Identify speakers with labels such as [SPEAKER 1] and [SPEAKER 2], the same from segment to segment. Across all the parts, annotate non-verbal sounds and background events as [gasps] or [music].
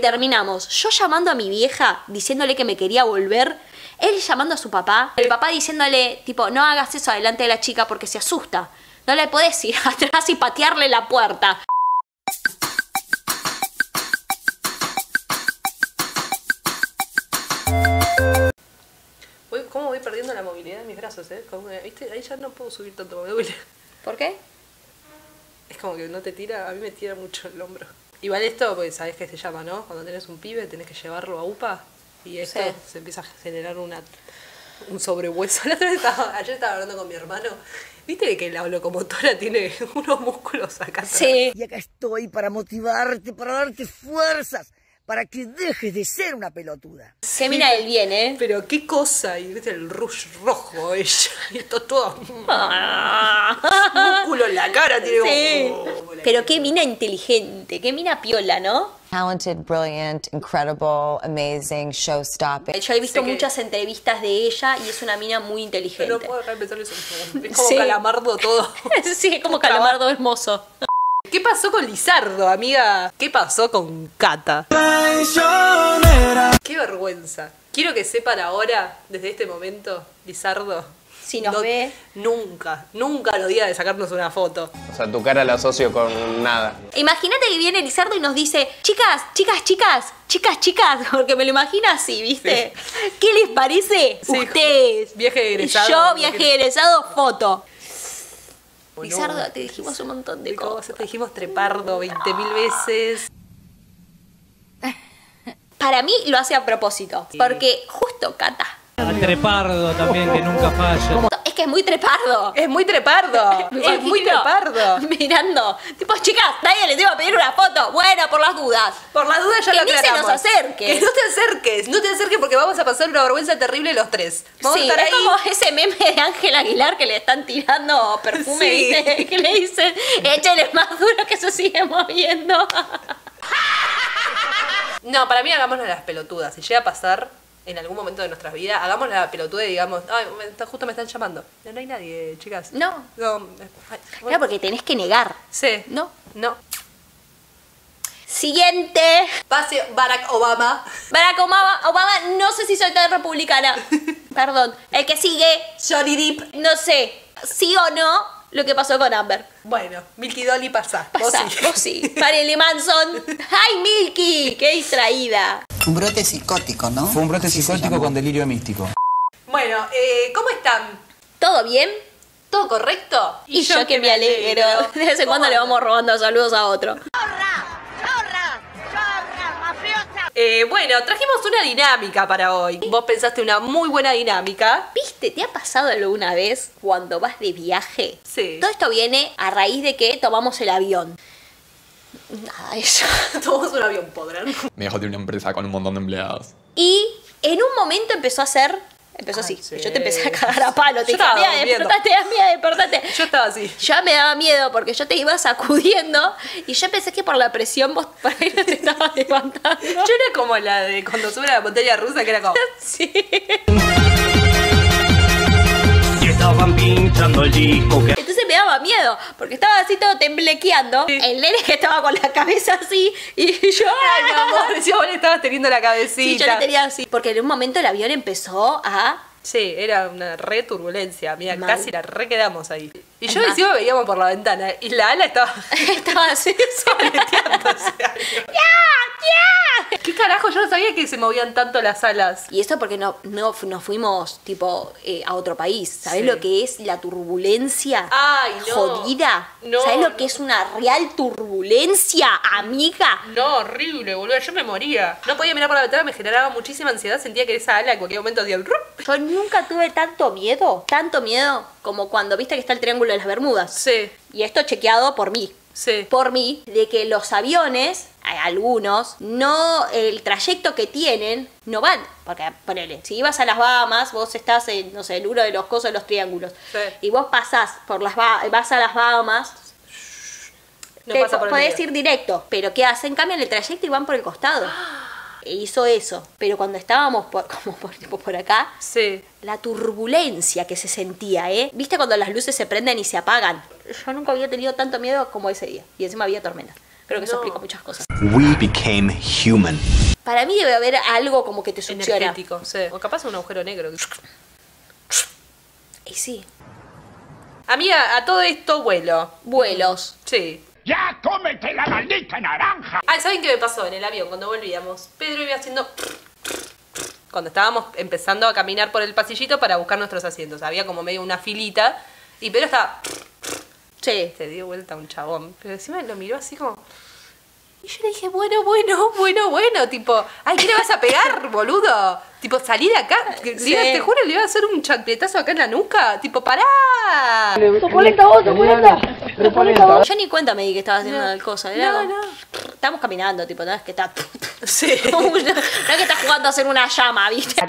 [SPEAKER 1] Terminamos. Yo llamando a mi vieja, diciéndole que me quería volver. Él llamando a su papá. El papá diciéndole, tipo, no hagas eso adelante de la chica porque se asusta. No le podés ir [laughs] atrás y patearle la puerta.
[SPEAKER 2] Voy- ¿Cómo voy perdiendo la movilidad de mis brazos, eh? Como que, ¿viste? Ahí ya no puedo subir tanto, me duele.
[SPEAKER 1] ¿Por qué?
[SPEAKER 2] Es como que no te tira, a mí me tira mucho el hombro. Igual esto, pues sabes qué se llama, ¿no? Cuando tenés un pibe tenés que llevarlo a UPA y esto
[SPEAKER 1] Sí.
[SPEAKER 2] se empieza a generar una, un sobrehueso. [laughs] La otra vez estaba, ayer estaba hablando con mi hermano. ¿Viste que la locomotora tiene [laughs] unos músculos acá atrás?
[SPEAKER 1] Sí.
[SPEAKER 3] Y acá estoy para motivarte, para darte fuerzas, para que dejes de ser una pelotuda.
[SPEAKER 1] Que mira el bien, ¿eh?
[SPEAKER 2] Pero qué cosa, y viste el rush rojo ella, [laughs] y esto todo músculo en la cara tiene
[SPEAKER 1] Sí. Pero qué mina inteligente, qué mina piola, ¿no?
[SPEAKER 4] Talented, brilliant, incredible, amazing, show stopping.
[SPEAKER 1] Yo he visto muchas entrevistas de ella y es una mina muy
[SPEAKER 2] Pero
[SPEAKER 1] inteligente.
[SPEAKER 2] no puedo dejar de pensar eso. Es como [laughs]
[SPEAKER 1] Sí.
[SPEAKER 2] calamardo todo. [laughs]
[SPEAKER 1] sí, es como calamardo hermoso.
[SPEAKER 2] ¿Qué pasó con Lizardo, amiga? ¿Qué pasó con Cata? Qué vergüenza. Quiero que sepan ahora, desde este momento, Lizardo.
[SPEAKER 1] Si nos ve.
[SPEAKER 2] Nunca, nunca los días de sacarnos una foto.
[SPEAKER 5] O sea, tu cara la asocio con nada.
[SPEAKER 1] Imagínate que viene Lizardo y nos dice, chicas, chicas, chicas, chicas, chicas, [laughs] porque me lo imagino así, ¿viste? ¿Qué les parece?
[SPEAKER 2] Sí,
[SPEAKER 1] Ustedes.
[SPEAKER 2] viaje de egresado.
[SPEAKER 1] Yo, viaje de egresado, foto.
[SPEAKER 2] No.
[SPEAKER 1] Lizardo, te dijimos un montón de
[SPEAKER 2] De
[SPEAKER 1] cosas.
[SPEAKER 2] cosas. Te dijimos trepardo 20 mil veces.
[SPEAKER 1] Para mí lo hace a propósito, porque justo Cata.
[SPEAKER 6] A Trepardo también, que nunca falla.
[SPEAKER 1] Es que es muy trepardo.
[SPEAKER 2] Es muy trepardo. [laughs] Es muy trepardo.
[SPEAKER 1] Mirando. Tipo, chicas, nadie les iba a pedir una foto. Bueno, por las dudas.
[SPEAKER 2] Por la duda ya
[SPEAKER 1] Que
[SPEAKER 2] lo
[SPEAKER 1] ni se
[SPEAKER 2] aclaramos.
[SPEAKER 1] nos acerque.
[SPEAKER 2] Que no te acerques, no te acerques porque vamos a pasar una vergüenza terrible los tres. Vamos
[SPEAKER 1] sí,
[SPEAKER 2] a estar
[SPEAKER 1] es
[SPEAKER 2] ahí.
[SPEAKER 1] como ese meme de Ángel Aguilar que le están tirando perfume,
[SPEAKER 2] Sí.
[SPEAKER 1] ¿viste? [laughs] Que le dicen, échale más duro que se sigue moviendo. [laughs]
[SPEAKER 2] No, para mí hagámoslo las pelotudas. Si llega a pasar en algún momento de nuestras vidas, hagamos la pelotuda y digamos, ay, me está- justo me están llamando. No, no hay nadie, chicas.
[SPEAKER 1] No.
[SPEAKER 2] No, ay.
[SPEAKER 1] Claro, porque tenés que negar.
[SPEAKER 2] Sí.
[SPEAKER 1] No.
[SPEAKER 2] No.
[SPEAKER 1] Siguiente.
[SPEAKER 2] Pase Barack Obama.
[SPEAKER 1] Barack Obama, Obama, no sé si soy tan republicana. [laughs] Perdón. El que sigue,
[SPEAKER 2] Johnny Depp.
[SPEAKER 1] no sé, sí o no, lo que pasó con Amber.
[SPEAKER 2] Bueno, Milky Dolly pasa.
[SPEAKER 1] Pasa,
[SPEAKER 2] Vos sí.
[SPEAKER 1] vos sí. Marilyn Manson. [laughs] ¡Ay, Milky! ¡Qué distraída!
[SPEAKER 3] Un brote psicótico, ¿no?
[SPEAKER 7] Fue un brote
[SPEAKER 3] Así
[SPEAKER 7] psicótico con delirio místico.
[SPEAKER 2] Bueno, eh, ¿cómo están?
[SPEAKER 1] ¿Todo bien?
[SPEAKER 2] ¿Todo correcto?
[SPEAKER 1] Y, yo, que me alegro. [laughs] De vez en cuando le vamos robando saludos a otro.
[SPEAKER 2] Eh, bueno, trajimos una dinámica para hoy. Vos pensaste una muy buena dinámica.
[SPEAKER 1] ¿Viste? ¿Te ha pasado alguna vez cuando vas de viaje?
[SPEAKER 2] Sí.
[SPEAKER 1] Todo esto viene a raíz de que tomamos el avión. Nada de eso. [laughs]
[SPEAKER 2] Tomamos un avión, podrán.
[SPEAKER 5] Mi hijo tiene una empresa con un montón de empleados.
[SPEAKER 1] Y en un momento empezó a hacer. Empezó así.
[SPEAKER 2] sí.
[SPEAKER 1] Yo te empecé a cagar a palo. Te
[SPEAKER 2] Yo
[SPEAKER 1] dije,
[SPEAKER 2] durmiendo.
[SPEAKER 1] despertate, [laughs] mira, despertate.
[SPEAKER 2] Yo estaba así.
[SPEAKER 1] Ya me daba miedo porque yo te iba sacudiendo y yo pensé que por la presión vos [laughs] por ahí no te estabas levantando.
[SPEAKER 2] Yo era como la de cuando sube a la montaña rusa, que era como. [laughs]
[SPEAKER 1] Sí.
[SPEAKER 8] Y estaban pinchando el disco que
[SPEAKER 1] daba miedo porque estaba así todo temblequeando. El nene que estaba con la cabeza así y yo. [laughs]
[SPEAKER 2] Ay, mi amor, [laughs] decía, vos le estabas teniendo la
[SPEAKER 1] Sí,
[SPEAKER 2] cabecita.
[SPEAKER 1] yo le tenía así. Porque en un momento el avión empezó a.
[SPEAKER 2] Sí, era una re turbulencia. Mira, casi la re quedamos ahí. Y yo
[SPEAKER 1] más.
[SPEAKER 2] encima veíamos por la ventana y la ala estaba [laughs]
[SPEAKER 1] estaba así. [laughs]
[SPEAKER 2] soleteándose. [laughs] ¿Qué carajo? Yo no sabía que se movían tanto las alas.
[SPEAKER 1] Y esto porque no, no nos fuimos tipo eh, a otro país. ¿Sabés
[SPEAKER 2] Sí.
[SPEAKER 1] lo que es la turbulencia
[SPEAKER 2] Ay, no.
[SPEAKER 1] jodida?
[SPEAKER 2] No,
[SPEAKER 1] ¿Sabés lo
[SPEAKER 2] no.
[SPEAKER 1] que es una real turbulencia, amiga?
[SPEAKER 2] No, horrible, boludo. Yo me moría. No podía mirar por la ventana, me generaba muchísima ansiedad. Sentía que esa ala en cualquier momento hacía. rup.
[SPEAKER 1] Yo nunca tuve tanto miedo, tanto miedo como cuando viste que está el triángulo de las Bermudas.
[SPEAKER 2] Sí,
[SPEAKER 1] Y esto chequeado por mí.
[SPEAKER 2] sí.
[SPEAKER 1] Por mí, de que los aviones, algunos, no, el trayecto que tienen, no van. Porque, ponele, si ibas a las Bahamas, vos estás en, no sé, en uno de los cosos de los triángulos.
[SPEAKER 2] Sí.
[SPEAKER 1] Y vos pasás por las vas a las Bahamas,
[SPEAKER 2] No
[SPEAKER 1] te
[SPEAKER 2] pasa por
[SPEAKER 1] podés ir directo. Pero ¿qué hacen? Cambian el trayecto y van por el costado. E hizo eso. Pero cuando estábamos por, [laughs] como por, tipo por acá,
[SPEAKER 2] Sí.
[SPEAKER 1] la turbulencia que se sentía, ¿eh? ¿Viste cuando las luces se prenden y se apagan? Yo nunca había tenido tanto miedo como ese día. Y encima había tormenta. Creo que eso explica muchas cosas.
[SPEAKER 7] We became human.
[SPEAKER 1] Para mí debe haber algo como que te succiona.
[SPEAKER 2] Energético, sí. O capaz un agujero negro.
[SPEAKER 1] Y sí,
[SPEAKER 2] Amiga, a todo esto vuelo.
[SPEAKER 1] vuelos.
[SPEAKER 2] Sí.
[SPEAKER 8] ¡Ya cómete la maldita naranja!
[SPEAKER 2] Ah, ¿saben qué me pasó en el avión cuando volvíamos? Pedro iba haciendo... Cuando estábamos empezando a caminar por el pasillito para buscar nuestros asientos. Había como medio una filita y Pedro estaba...
[SPEAKER 1] Sí.
[SPEAKER 2] Se dio vuelta un chabón. Pero encima lo miró así como... Y yo le dije, bueno, bueno, bueno, bueno. Tipo, ay, ¿qué le vas a pegar, [laughs] boludo? Tipo, salí de acá.
[SPEAKER 1] Sí.
[SPEAKER 2] te juro, le iba a hacer un chancletazo acá en la nuca. Tipo, pará.
[SPEAKER 1] Yo ni cuenta me di que estaba haciendo el cosa. Era
[SPEAKER 2] No, no.
[SPEAKER 1] Estamos caminando, tipo, no es que está. [laughs]
[SPEAKER 2] Sí. [laughs]
[SPEAKER 1] no es que estás jugando a hacer una llama, ¿viste?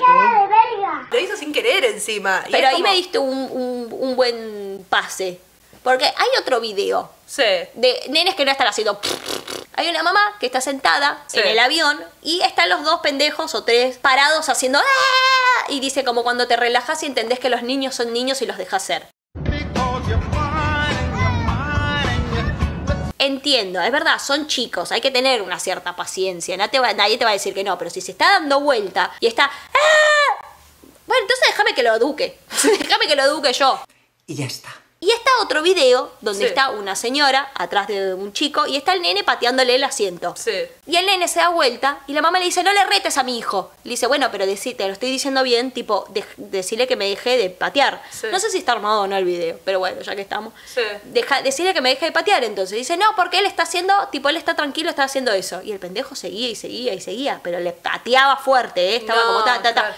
[SPEAKER 2] Lo hizo sin querer encima.
[SPEAKER 1] Pero ahí
[SPEAKER 2] como-
[SPEAKER 1] me diste un, un- un buen pase. Porque hay otro video
[SPEAKER 2] Sí.
[SPEAKER 1] de nenes que no están haciendo. Hay una mamá que está sentada
[SPEAKER 2] Sí.
[SPEAKER 1] en el avión y están los dos pendejos o tres parados haciendo. "Ah", Y dice como cuando te relajas y entendés que los niños son niños y los dejas ser. Entiendo, es verdad, son chicos, hay que tener una cierta paciencia, nadie te va, nadie te va a decir que no, pero si se está dando vuelta y está... "Ah", Bueno, entonces déjame que lo eduque, [laughs] déjame que lo eduque yo.
[SPEAKER 3] Y ya está.
[SPEAKER 1] Y está otro video donde
[SPEAKER 2] Sí.
[SPEAKER 1] está una señora atrás de un chico y está el nene pateándole el asiento.
[SPEAKER 2] Sí.
[SPEAKER 1] Y el nene se da vuelta y la mamá le dice, no le retes a mi hijo. Le dice, bueno, pero decí- te lo estoy diciendo bien, tipo, de- decirle que me deje de patear.
[SPEAKER 2] Sí.
[SPEAKER 1] No sé si está armado o no el video, pero bueno, ya que estamos.
[SPEAKER 2] Sí.
[SPEAKER 1] Deja, decirle que me deje de patear entonces. Dice, no, porque él está haciendo, tipo, él está tranquilo, está haciendo eso. Y el pendejo seguía y seguía y seguía, pero le pateaba fuerte, ¿eh? Estaba
[SPEAKER 2] No,
[SPEAKER 1] como ta, ta, ta.
[SPEAKER 2] claro.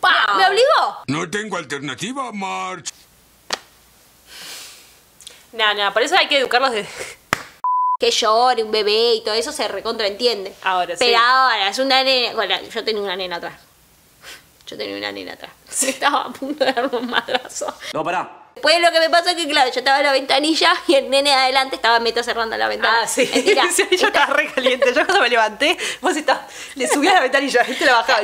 [SPEAKER 1] ¡Pa!
[SPEAKER 2] No.
[SPEAKER 1] ¿Me obligó?
[SPEAKER 8] No tengo alternativa, March.
[SPEAKER 2] No, no, por eso hay que educarlos de...
[SPEAKER 1] que llore un bebé y todo eso se recontraentiende.
[SPEAKER 2] Ahora,
[SPEAKER 1] Pero
[SPEAKER 2] sí.
[SPEAKER 1] ahora es una nena. Bueno, yo tenía una nena atrás. Yo tenía una nena atrás. Estaba a punto de darme un madrazo.
[SPEAKER 7] No, pará.
[SPEAKER 1] Después lo que me pasó es que, claro, yo estaba en la ventanilla y el nene de adelante estaba meta cerrando la ventana.
[SPEAKER 2] Ah, sí.
[SPEAKER 1] Mentira. [laughs]
[SPEAKER 2] Sí, yo estaba re caliente. Yo cuando me levanté, vos estabas... Le subí a la ventanilla, este la bajaba.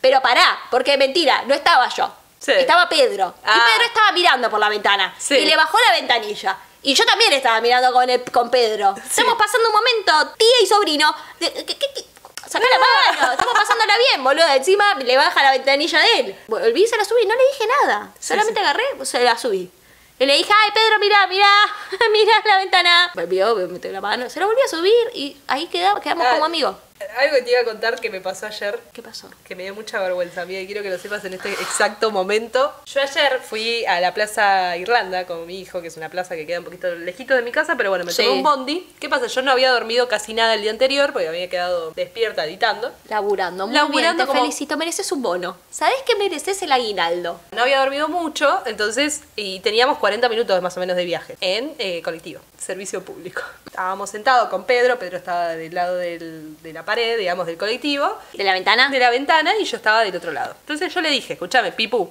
[SPEAKER 1] Pero pará, porque mentira, no estaba yo.
[SPEAKER 2] Sí.
[SPEAKER 1] Estaba Pedro.
[SPEAKER 2] Ah.
[SPEAKER 1] Y Pedro estaba mirando por la ventana.
[SPEAKER 2] Sí.
[SPEAKER 1] Y le bajó la ventanilla. Y yo también estaba mirando con, el- con Pedro. Estamos pasando un momento, tía y sobrino. ¿qué- qué- qué? Sacá la mano, [laughs] estamos pasándola bien, boludo. Encima le baja la ventanilla de él. Volví y se la subí, no le dije nada. Solamente agarré, se la subí. Y le dije, ay Pedro, mirá, mirá, [laughs] mirá la ventana. Volvió, me metió la mano, se la volví a subir y ahí quedamos, quedamos como amigos.
[SPEAKER 2] Algo que te iba a contar que me pasó ayer.
[SPEAKER 1] ¿Qué pasó?
[SPEAKER 2] que me dio mucha vergüenza, amiga, y quiero que lo sepas en este exacto momento. Yo ayer fui a la Plaza Irlanda con mi hijo, que es una plaza que queda un poquito lejito de mi casa, pero bueno, me tomé
[SPEAKER 1] Sí.
[SPEAKER 2] un bondi. ¿Qué pasa? Yo no había dormido casi nada el día anterior, porque había quedado despierta editando.
[SPEAKER 1] Laburando, muy
[SPEAKER 2] Laburando
[SPEAKER 1] bien, te
[SPEAKER 2] como-
[SPEAKER 1] felicito, mereces un bono. ¿Sabés que mereces el aguinaldo?
[SPEAKER 2] No había dormido mucho, entonces, y teníamos 40 minutos más o menos de viaje en eh, colectivo, servicio público. Estábamos sentados con Pedro, Pedro estaba del lado del- de la pared, digamos, del colectivo,
[SPEAKER 1] ¿De la ventana?
[SPEAKER 2] de la ventana y yo estaba del otro lado. Entonces yo le dije, escúchame, Pipu,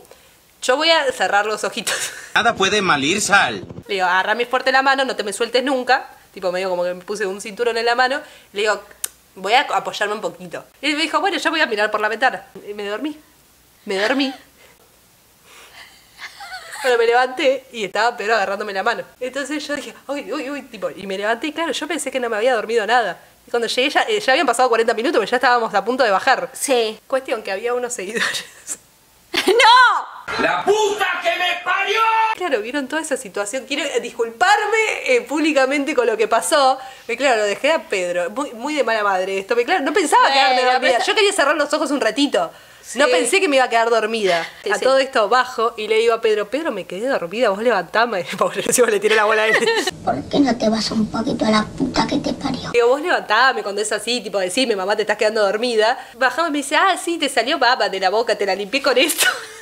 [SPEAKER 2] yo voy a cerrar los ojitos. [laughs]
[SPEAKER 7] Nada puede malir sal.
[SPEAKER 2] Le digo, agarrame fuerte la mano, no te me sueltes nunca. Tipo, medio como que me puse un cinturón en la mano. Le digo, voy a apoyarme un poquito. Y él me dijo, bueno, yo voy a mirar por la ventana. Y me dormí. Me dormí. Bueno, me levanté y estaba Pedro agarrándome la mano. Entonces yo dije, uy, uy, uy, tipo, y me levanté y claro, yo pensé que no me había dormido nada. Y cuando llegué ya, eh, ya habían pasado 40 minutos, pero ya estábamos a punto de bajar.
[SPEAKER 1] Sí.
[SPEAKER 2] Cuestión que había unos seguidores. [laughs]
[SPEAKER 1] ¡No!
[SPEAKER 8] ¡La puta que me parió!
[SPEAKER 2] Claro, vieron toda esa situación. Quiero eh, disculparme eh, públicamente con lo que pasó. Me claro, lo dejé a Pedro. Muy, muy de mala madre esto. Me claro, no pensaba
[SPEAKER 1] Bueno,
[SPEAKER 2] quedarme dormida. Yo quería cerrar los ojos un ratito. No pensé que me iba a quedar dormida.
[SPEAKER 1] Sí,
[SPEAKER 2] a
[SPEAKER 1] sí.
[SPEAKER 2] todo esto bajo y le digo a Pedro, Pedro, me quedé dormida, vos levantame. [laughs] Pobre, encima le tiré la bola a él. [laughs]
[SPEAKER 9] ¿Por qué no te vas un poquito a la puta que te parió?
[SPEAKER 2] Digo, vos levantame cuando es así, tipo decime, mamá, te estás quedando dormida. Bajamos y me dice, ah, sí, te salió baba de la boca, te la limpié con esto. [laughs]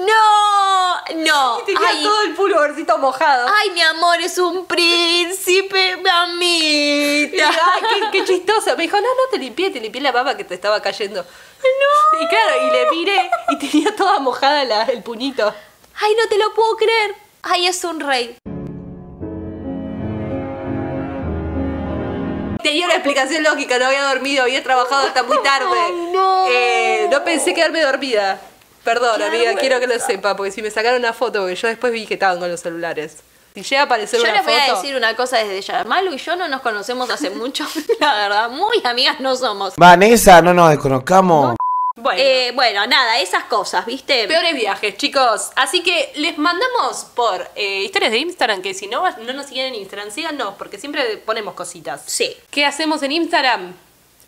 [SPEAKER 1] ¡No! ¡No!
[SPEAKER 2] Y tenía
[SPEAKER 1] Ay,
[SPEAKER 2] todo el pulvercito mojado.
[SPEAKER 1] ay, mi amor, es un príncipe, mamita.
[SPEAKER 2] ay, qué, qué chistoso. Me dijo, no, no, te limpié, te limpié la baba que te estaba cayendo. No. Y claro, y le miré y tenía toda mojada la- el puñito.
[SPEAKER 1] Ay, no te lo puedo creer. Ay, es un rey.
[SPEAKER 2] Tenía una explicación lógica, no había dormido, había trabajado hasta muy tarde.
[SPEAKER 1] Ay, no.
[SPEAKER 2] Eh, no pensé quedarme dormida. Perdón,
[SPEAKER 1] Qué
[SPEAKER 2] amiga, quiero que lo
[SPEAKER 1] vergüenza.
[SPEAKER 2] sepa, porque si me sacaron una foto, porque yo después vi que estaban con los celulares. Si llega a aparecer
[SPEAKER 1] Yo
[SPEAKER 2] una
[SPEAKER 1] les voy a
[SPEAKER 2] foto-
[SPEAKER 1] decir una cosa desde ya. Malu y yo no nos conocemos hace [laughs] mucho, [laughs] la verdad. Muy amigas no somos.
[SPEAKER 10] Vanessa, no nos desconozcamos.
[SPEAKER 2] Bueno.
[SPEAKER 1] Eh, bueno, nada, esas cosas, ¿viste?
[SPEAKER 2] Peores viajes, chicos. Así que les mandamos por eh, historias de Instagram, que si no, no nos siguen en Instagram, síganos, porque siempre ponemos cositas.
[SPEAKER 1] Sí.
[SPEAKER 2] ¿Qué hacemos en Instagram?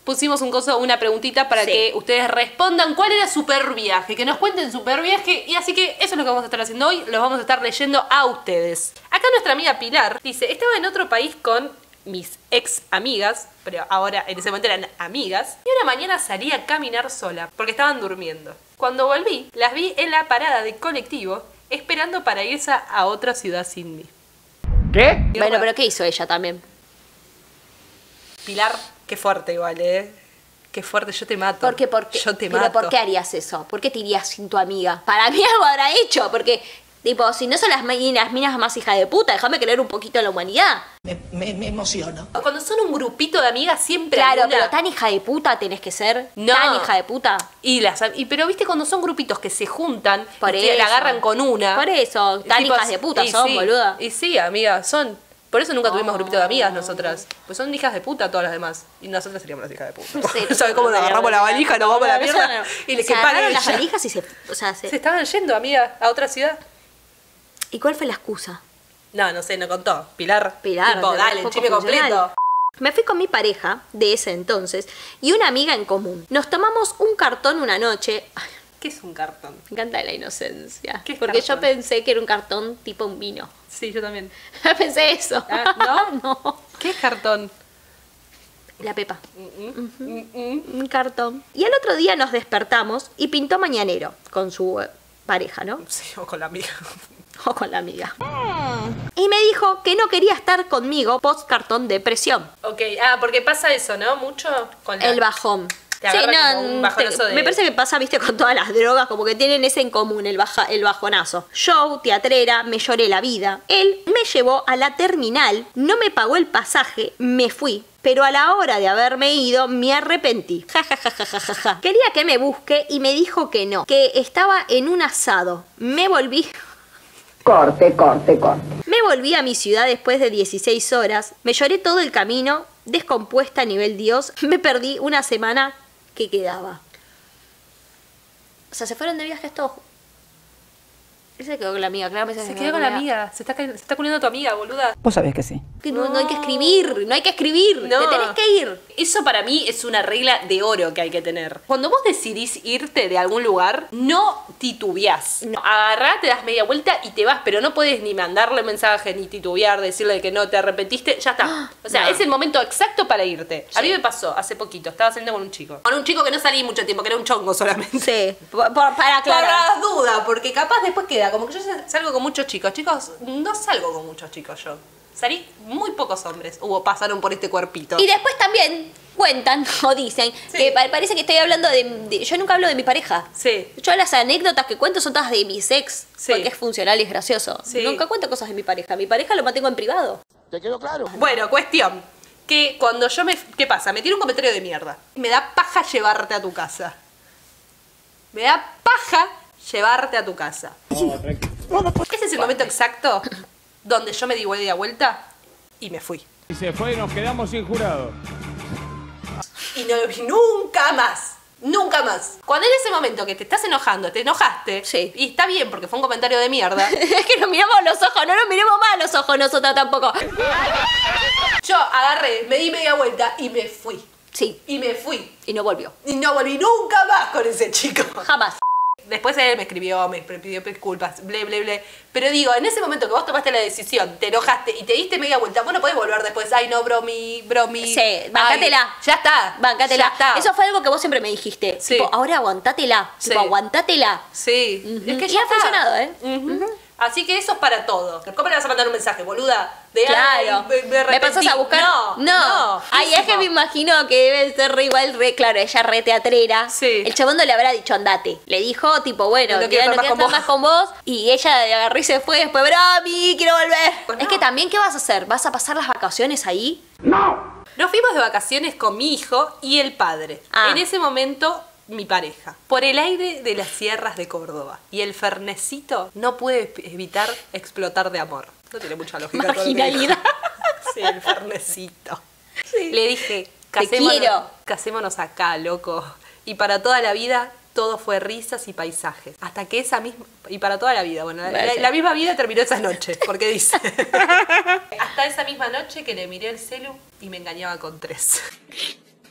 [SPEAKER 2] Pusimos un coso, una preguntita para
[SPEAKER 1] Sí.
[SPEAKER 2] que ustedes respondan cuál era su peor viaje, que nos cuenten su peor viaje. Y así que eso es lo que vamos a estar haciendo hoy, los vamos a estar leyendo a ustedes. Acá nuestra amiga Pilar dice, estaba en otro país con mis ex amigas, pero ahora en ese momento eran amigas, y una mañana salí a caminar sola, porque estaban durmiendo. Cuando volví, las vi en la parada de colectivo, esperando para irse a otra ciudad sin mí.
[SPEAKER 10] ¿Qué?
[SPEAKER 1] Bueno, pero ¿qué hizo ella también?
[SPEAKER 2] Pilar, qué fuerte igual, ¿eh? Qué fuerte, yo te mato.
[SPEAKER 1] ¿Por qué? ¿Por qué?
[SPEAKER 2] Yo te
[SPEAKER 1] ¿Pero
[SPEAKER 2] mato.
[SPEAKER 1] por qué harías eso? ¿Por qué te irías sin tu amiga? Para mí algo habrá hecho, porque, tipo, si no son las, mi- las minas más hijas de puta, déjame creer un poquito en la humanidad.
[SPEAKER 3] Me, me emociono.
[SPEAKER 2] Cuando son un grupito de amigas siempre
[SPEAKER 1] Claro,
[SPEAKER 2] una-
[SPEAKER 1] pero tan hija de puta tenés que ser.
[SPEAKER 2] No.
[SPEAKER 1] Tan hija de puta.
[SPEAKER 2] Y las y pero viste cuando son grupitos que se juntan
[SPEAKER 1] Por
[SPEAKER 2] y
[SPEAKER 1] eso.
[SPEAKER 2] la agarran con una.
[SPEAKER 1] Por eso, tan
[SPEAKER 2] Tipo,
[SPEAKER 1] hijas de puta
[SPEAKER 2] y
[SPEAKER 1] son,
[SPEAKER 2] sí,
[SPEAKER 1] boluda.
[SPEAKER 2] Y sí, amiga, son. Por eso nunca tuvimos grupito de amigas nosotras. Pues son hijas de puta todas las demás. Y nosotras seríamos las hijas de puta.
[SPEAKER 1] Sí, [laughs]
[SPEAKER 2] ¿Sabes cómo nos agarramos la valija, nos vamos a la mierda? Y le que
[SPEAKER 1] las valijas y se. O sea, se-
[SPEAKER 2] Se estaban yendo, amiga, a otra ciudad.
[SPEAKER 1] ¿Y cuál fue la excusa?
[SPEAKER 2] No, no sé, no contó. Pilar.
[SPEAKER 1] Pilar,
[SPEAKER 2] Tipo, dale, el chisme completo.
[SPEAKER 1] Me fui con mi pareja de ese entonces y una amiga en común. Nos tomamos un cartón una noche. Ay,
[SPEAKER 2] ¿Qué es un cartón?
[SPEAKER 1] me encanta la inocencia.
[SPEAKER 2] ¿Qué es
[SPEAKER 1] porque
[SPEAKER 2] cartón?
[SPEAKER 1] yo pensé que era un cartón tipo un vino. [laughs]
[SPEAKER 2] Sí, yo también. [laughs]
[SPEAKER 1] pensé eso.
[SPEAKER 2] Ah, ¿no? [laughs]
[SPEAKER 1] no.
[SPEAKER 2] ¿Qué es cartón?
[SPEAKER 1] La pepa.
[SPEAKER 2] Mm,
[SPEAKER 1] Un cartón. Y al otro día nos despertamos y pintó mañanero con su eh, pareja, ¿no?
[SPEAKER 2] Sí, o con la amiga.
[SPEAKER 1] O con la amiga. Y me dijo que no quería estar conmigo post cartón depresión.
[SPEAKER 2] Ok, ah, porque pasa eso, ¿no? Mucho con la...
[SPEAKER 1] El bajón.
[SPEAKER 2] Te
[SPEAKER 1] Sí, no,
[SPEAKER 2] como un
[SPEAKER 1] te-
[SPEAKER 2] bajonazo de-
[SPEAKER 1] Me parece que pasa, viste, con todas las drogas, como que tienen ese en común, el, baja, el bajonazo. Yo, teatrera, me lloré la vida. Él me llevó a la terminal, no me pagó el pasaje, me fui. Pero a la hora de haberme ido, me arrepentí. Ja, ja, ja, ja, ja, ja, ja. Quería que me busque y me dijo que no, que estaba en un asado. Me volví... [laughs]
[SPEAKER 3] Corte, corte, corte.
[SPEAKER 1] Me volví a mi ciudad después de 16 horas, me lloré todo el camino, descompuesta a nivel Dios, [laughs] me perdí una semana que quedaba. O sea, se fueron de viajes todos. Él se quedó con la amiga, claramente
[SPEAKER 2] Se quedó con la amiga. Se está, se está culiando tu amiga, boluda.
[SPEAKER 3] Vos sabés que sí.
[SPEAKER 1] Que no, no hay que escribir, no hay que escribir,
[SPEAKER 2] No.
[SPEAKER 1] te tenés que ir.
[SPEAKER 2] Eso para mí es una regla de oro que hay que tener. Cuando vos decidís irte de algún lugar, no titubeás. No. Agarrá, te das media vuelta y te vas, pero no puedes ni mandarle mensaje, ni titubear, decirle que no te arrepentiste. Ya está. [gasps] O sea, es el momento exacto para irte. A mí me pasó hace poquito. Estaba saliendo con un chico. Con un chico que no salí mucho tiempo, que era un chongo solamente.
[SPEAKER 1] Sí, [laughs] por- por- para aclarar.
[SPEAKER 2] Para las dudas, porque capaz después queda como que yo salgo con muchos chicos. Chicos, no salgo con muchos chicos yo. Salí muy pocos hombres. Hubo, pasaron por este cuerpito.
[SPEAKER 1] Y después también cuentan [laughs] o dicen que pa- parece que estoy hablando de, de- Yo nunca hablo de mi pareja.
[SPEAKER 2] Sí.
[SPEAKER 1] Yo las anécdotas que cuento son todas de mis ex,
[SPEAKER 2] Sí.
[SPEAKER 1] porque es funcional y es gracioso.
[SPEAKER 2] Sí.
[SPEAKER 1] Nunca cuento cosas de mi pareja. Mi pareja lo mantengo en privado.
[SPEAKER 10] ¿Te quedó claro?
[SPEAKER 2] Bueno, cuestión. Que cuando yo me... ¿Qué pasa? Me tiro un comentario de mierda. Me da paja llevarte a tu casa. Me da paja llevarte a tu casa. Ese es el momento exacto donde yo me di media vuelta y me fui.
[SPEAKER 6] Y se fue y nos quedamos sin jurado.
[SPEAKER 2] Y no lo vi nunca más. Nunca más. Cuando en ese momento que te estás enojando, te enojaste,
[SPEAKER 1] Sí.
[SPEAKER 2] y está bien porque fue un comentario de mierda, [laughs]
[SPEAKER 1] es que nos miramos los ojos, no nos miremos más los ojos nosotras tampoco.
[SPEAKER 2] yo agarré, me di media vuelta y me fui.
[SPEAKER 1] Sí,
[SPEAKER 2] Y me fui.
[SPEAKER 1] y no volvió.
[SPEAKER 2] Y no volví nunca más con ese chico.
[SPEAKER 1] Jamás.
[SPEAKER 2] Después él me escribió, me pidió disculpas, ble, ble, ble. Pero digo, en ese momento que vos tomaste la decisión, te enojaste y te diste media vuelta, vos no podés volver después, ay no, bromi, bromi.
[SPEAKER 1] Sí,
[SPEAKER 2] ay,
[SPEAKER 1] bancátela.
[SPEAKER 2] ya está.
[SPEAKER 1] Bancátela.
[SPEAKER 2] Ya está.
[SPEAKER 1] Eso fue algo que vos siempre me dijiste.
[SPEAKER 2] Sí.
[SPEAKER 1] Tipo, ahora aguantátela.
[SPEAKER 2] Sí.
[SPEAKER 1] Tipo, aguantátela.
[SPEAKER 2] Sí. Es que
[SPEAKER 1] Y
[SPEAKER 2] ya
[SPEAKER 1] ha
[SPEAKER 2] está.
[SPEAKER 1] funcionado, ¿eh?
[SPEAKER 2] Ujú. Así que eso es para todo. ¿Cómo le vas a mandar un mensaje, boluda? De,
[SPEAKER 1] Claro.
[SPEAKER 2] "Ay, me, me
[SPEAKER 1] ¿Me pasas
[SPEAKER 2] arrepentí"?
[SPEAKER 1] a buscar?
[SPEAKER 2] No, no.
[SPEAKER 1] Ay, es que me imagino que debe ser re igual, re claro, ella re teatrera.
[SPEAKER 2] Sí.
[SPEAKER 1] El chabón no le habrá dicho andate. Le dijo, tipo, bueno,
[SPEAKER 2] No
[SPEAKER 1] no
[SPEAKER 2] quiero estar
[SPEAKER 1] no
[SPEAKER 2] más con
[SPEAKER 1] estar más
[SPEAKER 2] vos.
[SPEAKER 1] con vos. Y ella agarró y se fue después, Brami, quiero volver.
[SPEAKER 2] Pues
[SPEAKER 1] Es
[SPEAKER 2] no.
[SPEAKER 1] que también, ¿qué vas a hacer? ¿Vas a pasar las vacaciones ahí?
[SPEAKER 2] Nos fuimos de vacaciones con mi hijo y el padre.
[SPEAKER 1] Ah.
[SPEAKER 2] En ese momento, mi pareja. Por el aire de las sierras de Córdoba. Y el fernecito no puede evitar explotar de amor. No tiene mucha lógica.
[SPEAKER 1] Marginalidad. [laughs]
[SPEAKER 2] sí, el fernecito. Le dije, casémonos,
[SPEAKER 1] quiero.
[SPEAKER 2] casémonos acá, loco. Y para toda la vida todo fue risas y paisajes. Hasta que esa misma... Y para toda la vida, bueno, la, la- la misma vida terminó esa noche, porque dice... [laughs] Hasta esa misma noche que le miré el celu y me engañaba con tres.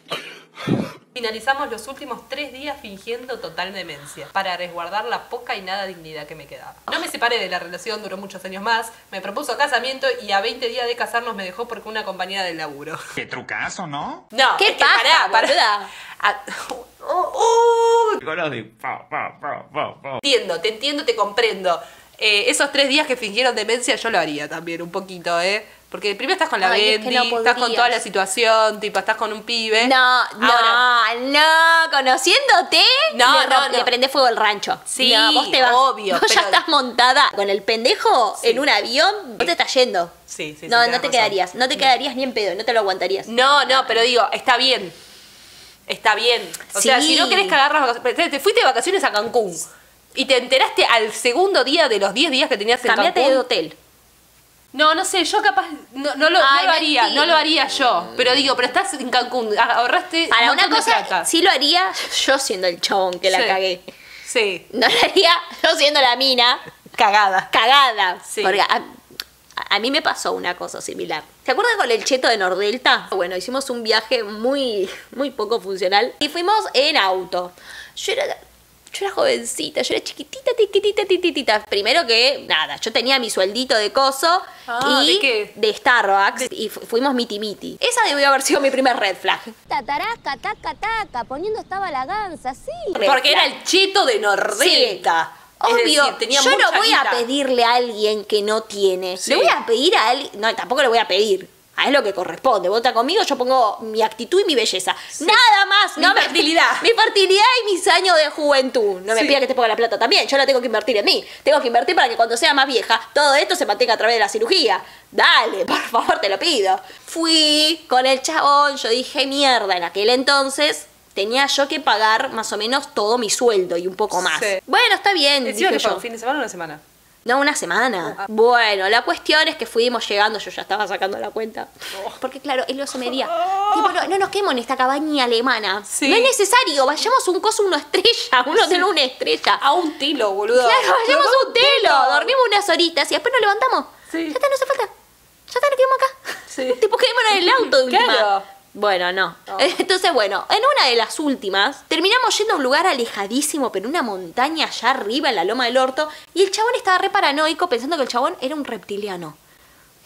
[SPEAKER 2] [laughs] Finalizamos los últimos tres días fingiendo total demencia, para resguardar la poca y nada dignidad que me quedaba. No me separé de la relación, duró muchos años más, me propuso casamiento y a 20 días de casarnos me dejó porque una compañera del laburo.
[SPEAKER 7] Qué trucazo, ¿no?
[SPEAKER 2] No,
[SPEAKER 1] ¿Qué
[SPEAKER 2] es que
[SPEAKER 1] pasa,
[SPEAKER 2] pará, pará. Ah, [laughs] oh, oh. Entiendo, te entiendo, te comprendo. Eh, esos tres días que fingieron demencia yo lo haría también, un poquito, ¿eh? Porque primero estás con la
[SPEAKER 1] Ay, es que
[SPEAKER 2] Bendy,
[SPEAKER 1] no
[SPEAKER 2] estás con toda la situación, tipo, estás con un pibe.
[SPEAKER 1] No, no,
[SPEAKER 2] Ahora,
[SPEAKER 1] no, conociéndote,
[SPEAKER 2] No,
[SPEAKER 1] le,
[SPEAKER 2] no, no.
[SPEAKER 1] le prende fuego el rancho.
[SPEAKER 2] Sí,
[SPEAKER 1] No, vos te vas,
[SPEAKER 2] obvio,
[SPEAKER 1] Vos ya estás montada con el pendejo
[SPEAKER 2] Sí.
[SPEAKER 1] en un avión, vos te estás yendo.
[SPEAKER 2] Sí, sí, sí,
[SPEAKER 1] No,
[SPEAKER 2] tenés
[SPEAKER 1] no te
[SPEAKER 2] razón.
[SPEAKER 1] quedarías, no te quedarías ni en pedo, no te lo aguantarías.
[SPEAKER 2] No, no, pero digo, está bien. Está bien. O sea,
[SPEAKER 1] Sí.
[SPEAKER 2] si no querés cagar las vacaciones. Te fuiste de vacaciones a Cancún y te enteraste al segundo día de los 10 días que tenías en
[SPEAKER 1] Cambiate
[SPEAKER 2] Cancún.
[SPEAKER 1] de hotel.
[SPEAKER 2] No, no sé, yo capaz no, no lo, no
[SPEAKER 1] Ay,
[SPEAKER 2] lo haría,
[SPEAKER 1] mentira.
[SPEAKER 2] no lo haría yo. Pero digo, pero estás en Cancún, ah, ahorraste
[SPEAKER 1] Para
[SPEAKER 2] un
[SPEAKER 1] una
[SPEAKER 2] de
[SPEAKER 1] cosa,
[SPEAKER 2] plata.
[SPEAKER 1] sí lo haría yo siendo el chabón que la
[SPEAKER 2] Sí.
[SPEAKER 1] cagué.
[SPEAKER 2] Sí,
[SPEAKER 1] No lo haría yo siendo la mina
[SPEAKER 2] cagada.
[SPEAKER 1] cagada.
[SPEAKER 2] Sí.
[SPEAKER 1] Porque a, a mí me pasó una cosa similar. ¿Se acuerdan con el cheto de Nordelta? Bueno, hicimos un viaje muy, muy poco funcional y fuimos en auto. Yo era, yo era jovencita, yo era chiquitita, chiquitita, chiquitita. Primero que, nada, yo tenía mi sueldito de coso
[SPEAKER 2] Ah,
[SPEAKER 1] y
[SPEAKER 2] ¿de qué?
[SPEAKER 1] de Starbucks y fu- fuimos miti miti. Esa debió haber sido mi primer red flag.
[SPEAKER 9] Tataraca, taca, taca, poniendo estaba la ganza, sí.
[SPEAKER 2] Porque era el cheto de Nordelta. Es
[SPEAKER 1] Obvio,
[SPEAKER 2] decir, tenía
[SPEAKER 1] yo no voy a pedirle a alguien que no tiene.
[SPEAKER 2] Sí.
[SPEAKER 1] Le voy a pedir a alguien. No, tampoco le voy a pedir. A es lo que corresponde. Vota conmigo, yo pongo mi actitud y mi belleza. Nada más.
[SPEAKER 2] Mi
[SPEAKER 1] no me-
[SPEAKER 2] fertilidad. [laughs]
[SPEAKER 1] mi fertilidad y mis años de juventud. No me
[SPEAKER 2] Sí.
[SPEAKER 1] pida que te ponga la plata también. Yo la tengo que invertir en mí. Tengo que invertir para que cuando sea más vieja, todo esto se mantenga a través de la cirugía. Dale, [laughs] por favor, te lo pido. Fui con el chabón, yo dije, mierda, en aquel entonces tenía yo que pagar más o menos todo mi sueldo y un poco más.
[SPEAKER 2] Sí.
[SPEAKER 1] Bueno, está bien. Dije
[SPEAKER 2] que fue
[SPEAKER 1] yo.
[SPEAKER 2] un fin de semana o una semana.
[SPEAKER 1] No, una semana. Bueno, la cuestión es que fuimos llegando, yo ya estaba sacando la cuenta. Porque claro, él lo se medía. Tipo, no, no nos quedemos en esta cabaña alemana.
[SPEAKER 2] Sí.
[SPEAKER 1] No es necesario, vayamos un coso, una estrella, [laughs] uno tiene una estrella.
[SPEAKER 2] A un tilo, boludo.
[SPEAKER 1] Claro, vayamos a un telo, dormimos unas horitas y después nos levantamos.
[SPEAKER 2] Sí.
[SPEAKER 1] Ya está, no hace falta. Ya está, nos quedamos acá.
[SPEAKER 2] Sí. [laughs]
[SPEAKER 1] Tipo, quedémonos en el auto.
[SPEAKER 2] Claro.
[SPEAKER 1] Bueno, no. [laughs] Entonces, bueno, en una de las últimas, terminamos yendo a un lugar alejadísimo, pero en una montaña allá arriba, en la loma del orto, y el chabón estaba re paranoico pensando que el chabón era un reptiliano.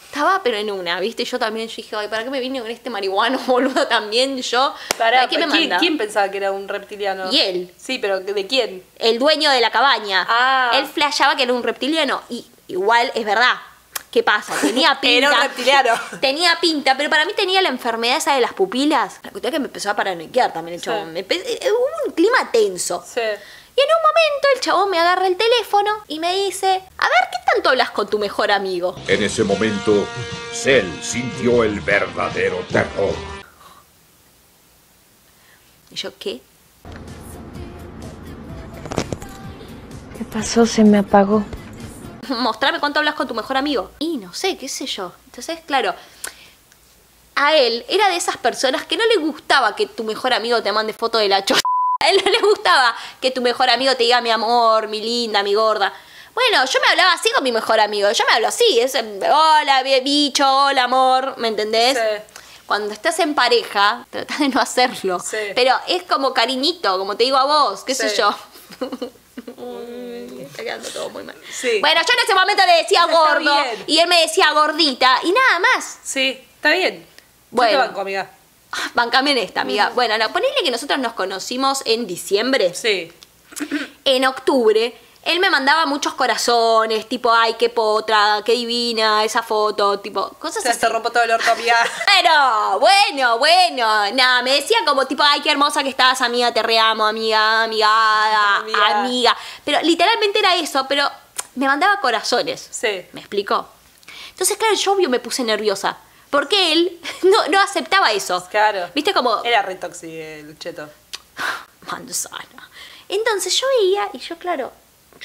[SPEAKER 1] Estaba, pero en una, ¿viste? Yo también yo dije, ay, ¿para qué me vine con este marihuano, [laughs] boludo? También yo.
[SPEAKER 2] Pará,
[SPEAKER 1] Ay, ¿Qué me
[SPEAKER 2] ¿quién,
[SPEAKER 1] manda?
[SPEAKER 2] quién pensaba que era un reptiliano?
[SPEAKER 1] Y él.
[SPEAKER 2] Sí, pero ¿de quién?
[SPEAKER 1] el dueño de la cabaña.
[SPEAKER 2] Ah.
[SPEAKER 1] Él flasheaba que era un reptiliano. Y igual es verdad. ¿Qué pasa? Tenía pinta. [laughs]
[SPEAKER 2] Era un reptiliano.
[SPEAKER 1] Tenía pinta, pero para mí tenía la enfermedad esa de las pupilas. La cuestión es que me empezó a paranoiquear también el
[SPEAKER 2] Sí.
[SPEAKER 1] chabón. Eh, Hubo un clima tenso.
[SPEAKER 2] Sí.
[SPEAKER 1] Y en un momento el chabón me agarra el teléfono y me dice, a ver, ¿qué tanto hablas con tu mejor amigo?
[SPEAKER 6] En ese momento, Cell sintió el verdadero terror.
[SPEAKER 1] Y yo, ¿qué?
[SPEAKER 11] ¿Qué pasó? Se me apagó.
[SPEAKER 1] Mostrame cuánto hablas con tu mejor amigo. Y no sé, qué sé yo. Entonces, claro, a él era de esas personas que no le gustaba que tu mejor amigo te mande foto de la chocha. A él no le gustaba que tu mejor amigo te diga mi amor, mi linda, mi gorda. Bueno, yo me hablaba así con mi mejor amigo. Yo me hablo así. Es, hola, bi- bicho, hola, amor. ¿Me entendés?
[SPEAKER 2] Sí.
[SPEAKER 1] Cuando estás en pareja, tratás de no hacerlo.
[SPEAKER 2] Sí.
[SPEAKER 1] Pero es como cariñito, como te digo a vos, qué sé yo. [laughs] Está quedando todo muy mal.
[SPEAKER 2] Sí.
[SPEAKER 1] Bueno, yo en ese momento le decía
[SPEAKER 2] Está
[SPEAKER 1] gordo
[SPEAKER 2] bien.
[SPEAKER 1] y él me decía gordita y nada más.
[SPEAKER 2] Sí, está bien.
[SPEAKER 1] Bueno.
[SPEAKER 2] Yo te banco, amiga.
[SPEAKER 1] Ah, Bancame en esta, amiga. Bueno, no, ponele que nosotros nos conocimos en diciembre.
[SPEAKER 2] Sí.
[SPEAKER 1] En octubre, él me mandaba muchos corazones, tipo, ay, qué potra, qué divina esa foto, tipo, cosas
[SPEAKER 2] Se
[SPEAKER 1] así.
[SPEAKER 2] te rompo todo el orto, amiga. [laughs]
[SPEAKER 1] Pero, bueno, bueno. Nada, me decía como tipo, ay, qué hermosa que estás, amiga, te reamo, amiga, amiga,
[SPEAKER 2] Amiga.
[SPEAKER 1] amiga. Pero literalmente era eso, pero me mandaba corazones.
[SPEAKER 2] Sí.
[SPEAKER 1] ¿Me explicó? Entonces, claro, yo obvio me puse nerviosa. Porque él [laughs] no, no aceptaba eso.
[SPEAKER 2] Claro.
[SPEAKER 1] ¿Viste como
[SPEAKER 2] Era re el cheto. [sighs]
[SPEAKER 1] manzana? Entonces yo veía y yo, claro,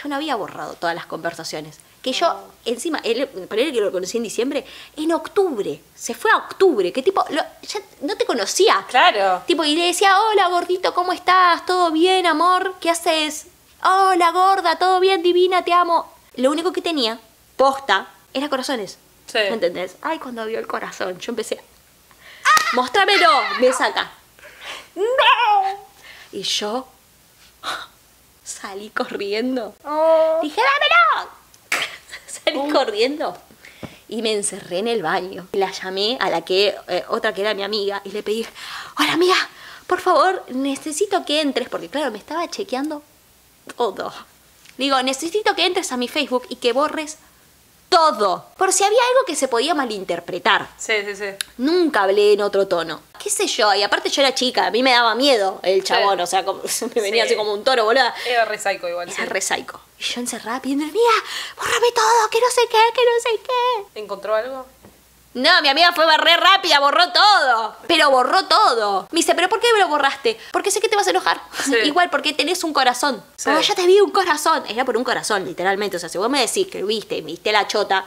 [SPEAKER 1] yo no había borrado todas las conversaciones. Que yo, encima, él, ponele que lo conocí en diciembre, en octubre, se fue a octubre, que tipo, lo- ya no te conocía.
[SPEAKER 2] Claro.
[SPEAKER 1] Tipo, y le decía, hola gordito, ¿cómo estás? ¿Todo bien, amor? ¿Qué haces? Hola gorda, ¿todo bien, divina? Te amo. Lo único que tenía, posta, era corazones.
[SPEAKER 2] Sí.
[SPEAKER 1] ¿Me entendés? Ay, cuando vio el corazón, yo empecé, ¡Ah! ¡Mostrámelo! Me saca. ¡No! Y yo salí corriendo. Dije, ¡dámelo! [laughs] salí corriendo. Y me encerré en el baño. Y la llamé a la que, eh, otra que era mi amiga, y le pedí, hola amiga, por favor, necesito que entres, porque claro, me estaba chequeando todo. Digo, necesito que entres a mi Facebook y que borres todo. Por si había algo que se podía malinterpretar.
[SPEAKER 2] Sí, sí, sí.
[SPEAKER 1] Nunca hablé en otro tono. ¿Qué sé yo? Y aparte yo era chica, a mí me daba miedo el chabón, o sea, como- [laughs] me venía
[SPEAKER 2] Sí.
[SPEAKER 1] así como un toro, boluda.
[SPEAKER 2] Era re psycho igual, sí.
[SPEAKER 1] Era re psycho. Y yo encerrada pidiendo, mía, bórrame todo, que no sé qué, que no sé qué.
[SPEAKER 2] ¿Encontró algo?
[SPEAKER 1] No, mi amiga fue re rápida, borró todo. Pero borró todo. Me dice, ¿pero por qué me lo borraste? Porque sé que te vas a enojar.
[SPEAKER 2] Sí. [laughs]
[SPEAKER 1] Igual, porque tenés un corazón.
[SPEAKER 2] Sí.
[SPEAKER 1] Yo te vi un corazón. Era por un corazón, literalmente. O sea, si vos me decís que viste, viste la chota,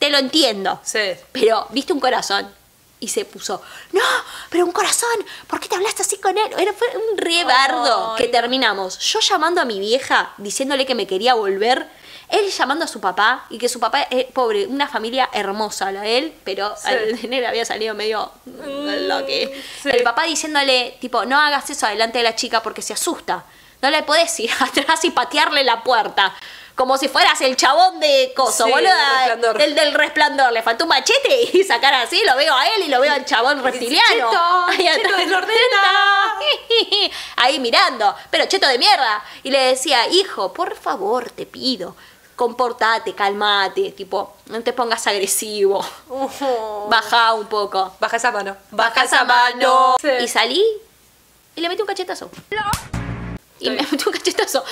[SPEAKER 1] te lo entiendo.
[SPEAKER 2] Sí.
[SPEAKER 1] Pero viste un corazón. Y se puso, no, pero un corazón, ¿por qué te hablaste así con él? Era, fue un rebardo que terminamos. Yo llamando a mi vieja, diciéndole que me quería volver. Él llamando a su papá y que su papá, eh, pobre, una familia hermosa la de él, pero
[SPEAKER 2] Sí.
[SPEAKER 1] nene había salido medio lo que.
[SPEAKER 2] sí.
[SPEAKER 1] El papá diciéndole, tipo, no hagas eso adelante de la chica porque se asusta. No le podés ir [laughs] atrás y patearle la puerta. Como si fueras el chabón de coso,
[SPEAKER 2] Sí,
[SPEAKER 1] boluda.
[SPEAKER 2] del resplandor.
[SPEAKER 1] Del, del resplandor. Le faltó un machete y sacar así, lo veo a él y lo veo al chabón reptiliano.
[SPEAKER 2] Cheto, [laughs]
[SPEAKER 1] Ahí
[SPEAKER 2] Cheto
[SPEAKER 1] atrás.
[SPEAKER 2] desordena. [laughs]
[SPEAKER 1] Ahí mirando, pero cheto de mierda. Y le decía, hijo, por favor, te pido, comportate, calmate, tipo, no te pongas agresivo. Baja un poco.
[SPEAKER 2] Baja esa mano.
[SPEAKER 1] Baja esa mano.
[SPEAKER 2] Sí.
[SPEAKER 1] Y salí y le metí un cachetazo. Y me metí un cachetazo.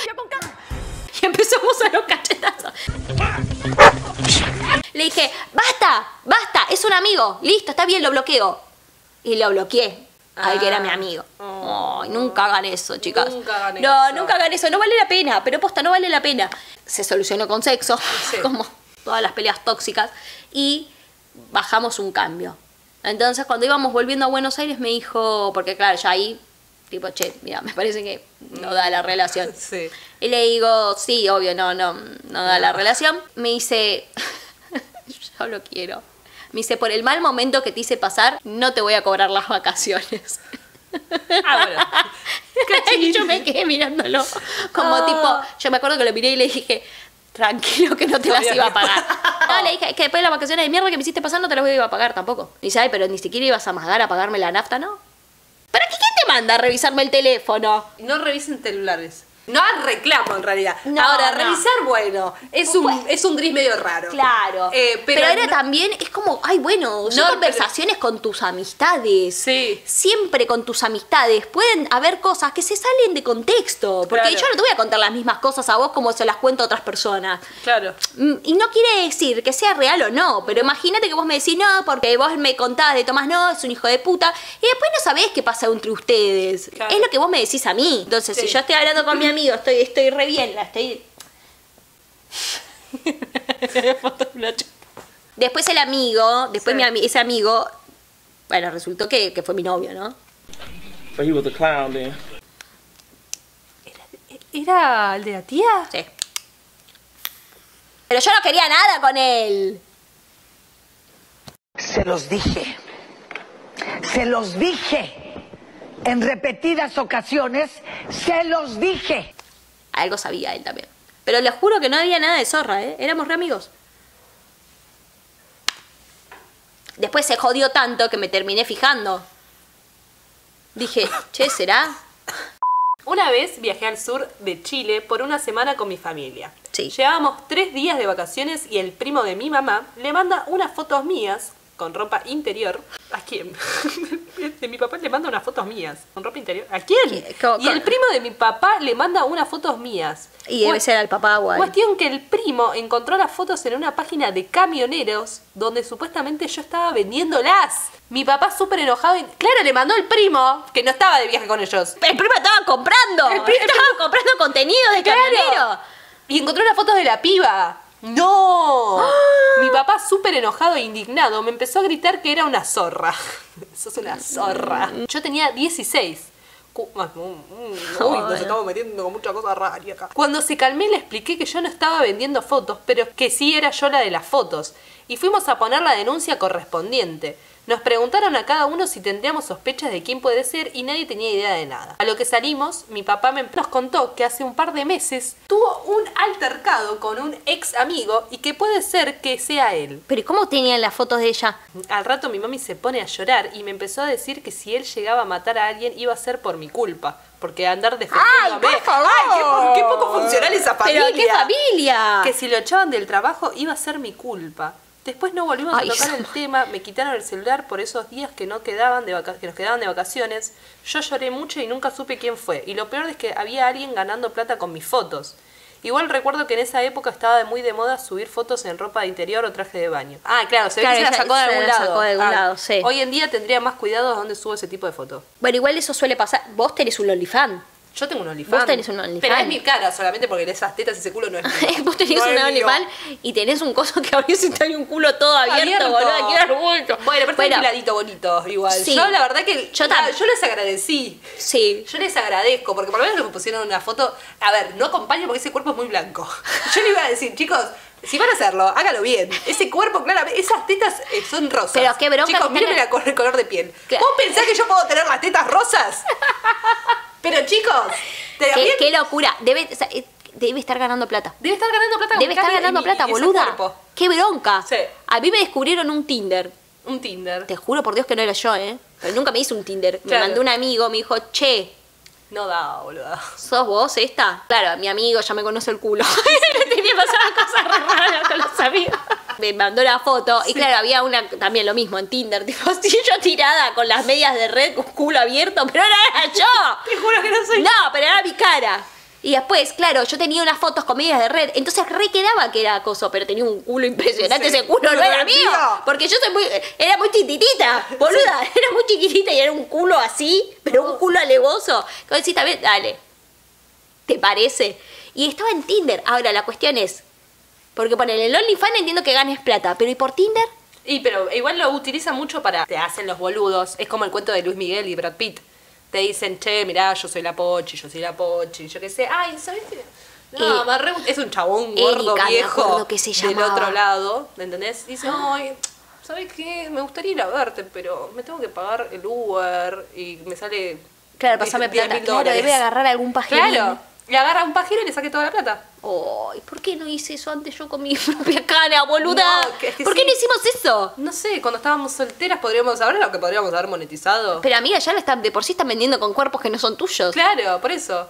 [SPEAKER 1] Y empezamos a los cachetazos. Le dije, basta, basta, es un amigo. Listo, está bien, lo bloqueo. Y lo bloqueé. Al que era mi amigo. Ay, nunca hagan eso, chicas.
[SPEAKER 2] Ah. Nunca hagan
[SPEAKER 1] no,
[SPEAKER 2] eso.
[SPEAKER 1] nunca hagan eso. No vale la pena. Pero posta, no vale la pena. Se solucionó con sexo.
[SPEAKER 2] Sí. [laughs]
[SPEAKER 1] Como todas las peleas tóxicas. Y bajamos un cambio. Entonces, cuando íbamos volviendo a Buenos Aires, me dijo, porque claro, ya ahí, tipo, che, mira, me parece que no da la relación. [laughs]
[SPEAKER 2] Sí.
[SPEAKER 1] Y le digo, sí, obvio, no, no, no da la relación. Me dice, [laughs] yo lo quiero. Me dice, por el mal momento que te hice pasar, no te voy a cobrar las vacaciones.
[SPEAKER 2] Ah, bueno. [laughs]
[SPEAKER 1] y yo me quedé mirándolo como
[SPEAKER 2] Ah.
[SPEAKER 1] tipo, yo me acuerdo que lo miré y le dije, tranquilo que no te las iba a pagar. [laughs] No, le dije que después de las vacaciones de mierda que me hiciste pasar no te las iba a pagar tampoco. Y dice, ay, pero ni siquiera ibas a mandar a pagarme la nafta, ¿no? ¿Pero qué, quién te manda a revisarme el teléfono?
[SPEAKER 2] No revisen celulares. No reclamo en realidad.
[SPEAKER 1] No,
[SPEAKER 2] Ahora,
[SPEAKER 1] no.
[SPEAKER 2] revisar, bueno, es un, es un gris medio raro.
[SPEAKER 1] Claro.
[SPEAKER 2] Eh,
[SPEAKER 1] pero,
[SPEAKER 2] pero
[SPEAKER 1] era
[SPEAKER 2] no-
[SPEAKER 1] también, es como, ay, bueno, son
[SPEAKER 2] No,
[SPEAKER 1] conversaciones con tus amistades.
[SPEAKER 2] Sí.
[SPEAKER 1] Siempre con tus amistades. Pueden haber cosas que se salen de contexto. Porque
[SPEAKER 2] Claro.
[SPEAKER 1] yo no te voy a contar las mismas cosas a vos como se las cuento a otras personas.
[SPEAKER 2] Claro.
[SPEAKER 1] Mm, Y no quiere decir que sea real o no, pero imagínate que vos me decís no, porque vos me contás de Tomás, no, es un hijo de puta, y después no sabés qué pasa entre ustedes.
[SPEAKER 2] Claro.
[SPEAKER 1] Es lo que vos me decís a mí. Entonces,
[SPEAKER 2] Sí.
[SPEAKER 1] si yo estoy hablando con mi [clears throat] amigo, estoy, estoy re bien, la estoy. después el amigo, después
[SPEAKER 2] Sí.
[SPEAKER 1] mi ami- ese amigo, bueno, resultó que, que fue mi novio, ¿no?
[SPEAKER 8] But he was a clown then.
[SPEAKER 2] ¿Era el de la tía?
[SPEAKER 1] Sí. Pero yo no quería nada con él.
[SPEAKER 3] Se los dije. Se los dije. En repetidas ocasiones, se los dije.
[SPEAKER 1] Algo sabía él también. Pero le juro que no había nada de zorra, ¿eh? Éramos re amigos. Después se jodió tanto que me terminé fijando. Dije, che, ¿será?
[SPEAKER 2] Una vez viajé al sur de Chile por una semana con mi familia.
[SPEAKER 1] Sí.
[SPEAKER 2] Llevábamos tres días de vacaciones y el primo de mi mamá le manda unas fotos mías con ropa interior. ¿A quién? [laughs] De mi papá le manda unas fotos mías con ropa interior. ¿A quién? Y el primo de mi papá le manda unas fotos mías.
[SPEAKER 1] Y debe ser al papá o al-
[SPEAKER 2] Cuestión que el primo encontró las fotos en una página de camioneros donde supuestamente yo estaba vendiéndolas. Mi papá súper enojado y claro, le mandó el primo que no estaba de viaje con ellos.
[SPEAKER 1] El primo estaba comprando.
[SPEAKER 2] El primo-
[SPEAKER 1] estaba comprando contenido de
[SPEAKER 2] Claro.
[SPEAKER 1] camionero.
[SPEAKER 2] Y encontró las fotos de la piba. ¡No! Mi papá, súper enojado e indignado, me empezó a gritar que era una zorra. [laughs] Sos una zorra. Yo tenía 16. Cu- ah, mm, mm, Uy, nos estamos metiendo con mucha cosa rara acá. Cuando se calmé le expliqué que yo no estaba vendiendo fotos, pero que sí era yo la de las fotos. Y fuimos a poner la denuncia correspondiente. Nos preguntaron a cada uno si tendríamos sospechas de quién puede ser y nadie tenía idea de nada. A lo que salimos, mi papá me nos contó que hace un par de meses tuvo un altercado con un ex amigo y que puede ser que sea él.
[SPEAKER 1] Pero ¿y cómo tenían las fotos de ella?
[SPEAKER 2] Al rato mi mami se pone a llorar y me empezó a decir que si él llegaba a matar a alguien iba a ser por mi culpa. Porque andar defendiéndome...
[SPEAKER 1] por favor!
[SPEAKER 2] ¡Ay, qué, po- qué poco funcional esa familia!
[SPEAKER 1] ¿Pero qué familia?
[SPEAKER 2] Que si lo echaban del trabajo iba a ser mi culpa. Después no volvimos
[SPEAKER 1] Ay,
[SPEAKER 2] a tocar el tema, me quitaron el celular por esos días que no quedaban de vaca- que nos quedaban de vacaciones. Yo lloré mucho y nunca supe quién fue. Y lo peor es que había alguien ganando plata con mis fotos. Igual recuerdo que en esa época estaba muy de moda subir fotos en ropa de interior o traje de baño. Ah, claro, se ve
[SPEAKER 1] Claro,
[SPEAKER 2] que se la sacó de algún
[SPEAKER 1] la
[SPEAKER 2] lado.
[SPEAKER 1] sacó de algún
[SPEAKER 2] Ah,
[SPEAKER 1] lado, sí.
[SPEAKER 2] Hoy en día tendría más cuidado a dónde subo ese tipo de fotos.
[SPEAKER 1] Bueno, igual eso suele pasar. Vos tenés un OnlyFans.
[SPEAKER 2] Yo tengo un OnlyFans.
[SPEAKER 1] Vos tenés un OnlyFans.
[SPEAKER 2] Pero es mi cara solamente porque esas tetas y ese culo no es mío. [laughs]
[SPEAKER 1] Vos tenés
[SPEAKER 2] No
[SPEAKER 1] un. OnlyFans y tenés un coso que abrís y hay un culo todo abierto, boludo.
[SPEAKER 2] Bueno, pero está un bonito igual.
[SPEAKER 1] Sí.
[SPEAKER 2] Yo la verdad que
[SPEAKER 1] Yo
[SPEAKER 2] la- yo les agradecí.
[SPEAKER 1] Sí.
[SPEAKER 2] Yo les agradezco, porque por lo menos me pusieron una foto. A ver, no acompaño porque ese cuerpo es muy blanco. [laughs] Yo le iba a decir, chicos, si van a hacerlo, hágalo bien. Ese cuerpo, claramente, esas tetas eh, son rosas.
[SPEAKER 1] Pero qué bronca
[SPEAKER 2] Chicos, mírenme el color de piel.
[SPEAKER 1] Claro.
[SPEAKER 2] ¿Vos pensás que yo puedo tener las tetas rosas? [laughs] Pero chicos, te-
[SPEAKER 1] Qué, qué locura. Debe, o sea, eh, debe estar ganando plata.
[SPEAKER 2] debe estar ganando plata.
[SPEAKER 1] Debe estar ganando
[SPEAKER 2] en-
[SPEAKER 1] plata,
[SPEAKER 2] en
[SPEAKER 1] boluda. Qué bronca.
[SPEAKER 2] Sí.
[SPEAKER 1] A mí me descubrieron un Tinder.
[SPEAKER 2] Un Tinder.
[SPEAKER 1] Te juro por Dios que no era yo, ¿eh? Pero nunca me hice un Tinder.
[SPEAKER 2] Claro.
[SPEAKER 1] Me mandó un amigo, me dijo, che,
[SPEAKER 2] No da, boluda.
[SPEAKER 1] ¿sos vos esta? Claro, mi amigo ya me conoce el culo. [laughs] Tenía pasadas cosas raras con los amigos. Me mandó la foto y claro, había una también lo mismo en Tinder, [laughs] tipo así yo tirada con las medias de red, con culo abierto, pero no era yo. [laughs]
[SPEAKER 2] Te juro que no soy
[SPEAKER 1] No, pero era mi cara. Y después, claro, yo tenía unas fotos con medias de red, entonces re quedaba que era acoso, pero tenía un culo impresionante,
[SPEAKER 2] Sí.
[SPEAKER 1] ese culo no
[SPEAKER 2] No
[SPEAKER 1] era mío, porque yo soy muy, era muy chiquitita, boluda, era muy chiquitita y era un culo así, pero un culo alevoso. Como decís también, dale, ¿te parece? Y estaba en Tinder, ahora la cuestión es, porque por el OnlyFans entiendo que ganes plata, pero ¿y por Tinder?
[SPEAKER 2] Y pero igual lo utilizan mucho para. Te hacen los boludos. Es como el cuento de Luis Miguel y Brad Pitt. Te dicen, che, mirá, yo soy la pochi, yo soy la pochi, yo qué sé. Ay, ¿sabes qué? No,
[SPEAKER 1] Eh,
[SPEAKER 2] es un chabón gordo
[SPEAKER 1] Erika,
[SPEAKER 2] viejo
[SPEAKER 1] que se
[SPEAKER 2] del otro lado, ¿me entendés? Dice, ay, ¿sabes qué? Me gustaría ir a verte, pero me tengo que pagar el Uber y me sale.
[SPEAKER 1] Claro,
[SPEAKER 2] 10
[SPEAKER 1] pasame
[SPEAKER 2] 10
[SPEAKER 1] plata. Claro, debe agarrar algún pajerín.
[SPEAKER 2] Claro. Le agarra un pajero y le saque toda la plata.
[SPEAKER 1] Ay, ¿por qué no hice eso antes yo con mi [laughs] propia cara, boluda?
[SPEAKER 2] No, que- es que
[SPEAKER 1] ¿Por qué no hicimos eso?
[SPEAKER 2] No sé, cuando estábamos solteras podríamos ahora lo que podríamos haber monetizado.
[SPEAKER 1] Pero amiga, ya lo están, de por sí están vendiendo con cuerpos que no son tuyos.
[SPEAKER 2] Claro, por eso.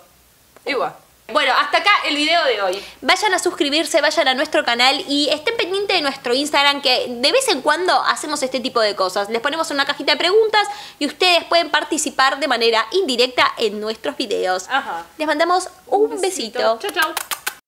[SPEAKER 2] Igual. Bueno, hasta acá el video de hoy.
[SPEAKER 1] Vayan a suscribirse, vayan a nuestro canal y estén pendientes de nuestro Instagram que de vez en cuando hacemos este tipo de cosas. Les ponemos una cajita de preguntas y ustedes pueden participar de manera indirecta en nuestros videos.
[SPEAKER 2] Ajá.
[SPEAKER 1] Les mandamos un, besito.
[SPEAKER 2] Chau, chau.